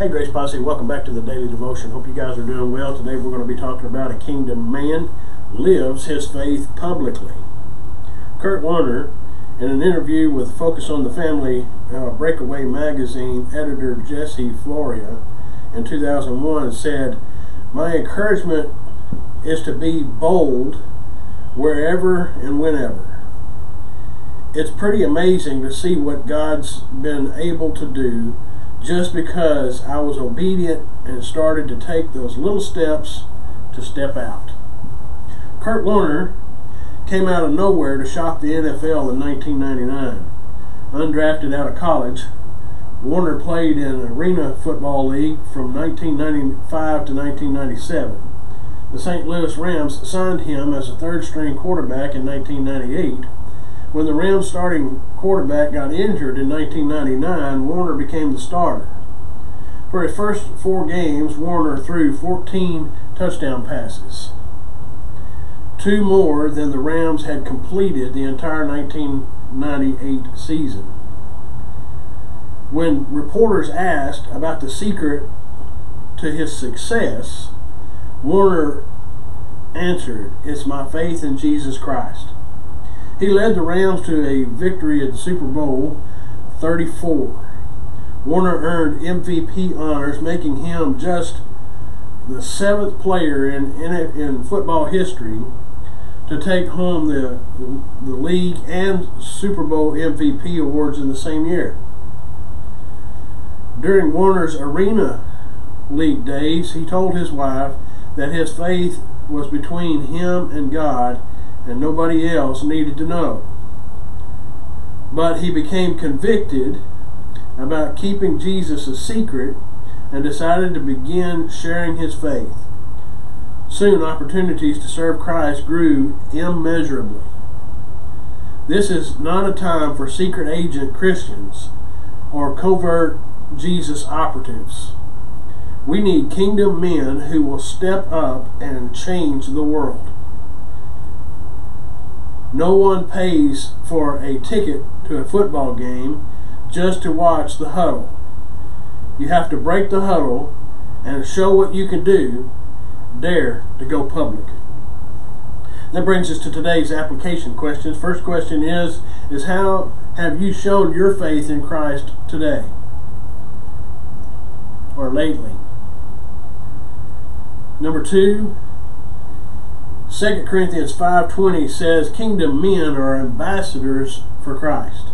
Hey, Grace Posse, welcome back to the Daily Devotion. Hope you guys are doing well. Today we're going to be talking about a kingdom man lives his faith publicly. Kurt Warner, in an interview with Focus on the Family uh, Breakaway magazine editor Jesse Florea in 2001, said, My encouragement is to be bold wherever and whenever. It's pretty amazing to see what God's been able to do just because I was obedient and started to take those little steps to step out. Kurt Warner came out of nowhere to shock the NFL in 1999. Undrafted out of college, Warner played in Arena Football League from 1995 to 1997. The St. Louis Rams signed him as a third string quarterback in 1998 when the Rams starting quarterback got injured in 1999, Warner became the starter. For his first four games, Warner threw 14 touchdown passes, two more than the Rams had completed the entire 1998 season. When reporters asked about the secret to his success, Warner answered, It's my faith in Jesus Christ. He led the Rams to a victory at the Super Bowl 34. Warner earned MVP honors, making him just the seventh player in, in, in football history to take home the, the, the league and Super Bowl MVP awards in the same year. During Warner's Arena League days, he told his wife that his faith was between him and God and nobody else needed to know. But he became convicted about keeping Jesus a secret and decided to begin sharing his faith. Soon, opportunities to serve Christ grew immeasurably. This is not a time for secret agent Christians or covert Jesus operatives. We need kingdom men who will step up and change the world. No one pays for a ticket to a football game just to watch the huddle. You have to break the huddle and show what you can do, dare to go public. That brings us to today's application questions. First question is is how have you shown your faith in Christ today or lately? Number 2, 2 Corinthians 5.20 says, Kingdom men are ambassadors for Christ.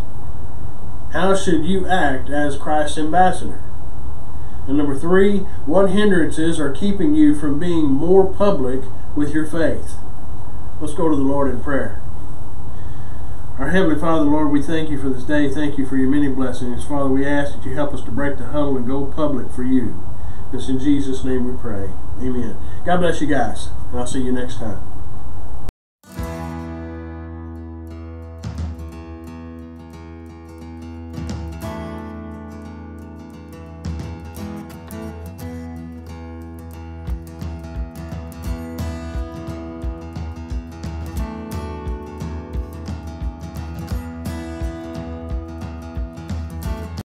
How should you act as Christ's ambassador? And number three, what hindrances are keeping you from being more public with your faith? Let's go to the Lord in prayer. Our Heavenly Father, Lord, we thank you for this day. Thank you for your many blessings. Father, we ask that you help us to break the huddle and go public for you. It's in Jesus' name we pray. Amen. God bless you guys, and I'll see you next time.